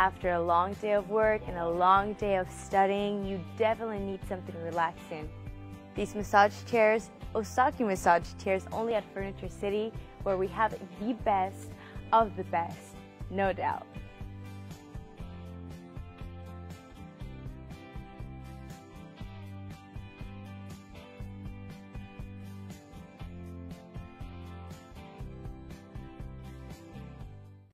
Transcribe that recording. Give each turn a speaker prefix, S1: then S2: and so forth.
S1: After a long day of work and a long day of studying, you definitely need something relaxing. These massage chairs, Osaki massage chairs, only at Furniture City, where we have the best of the best, no doubt.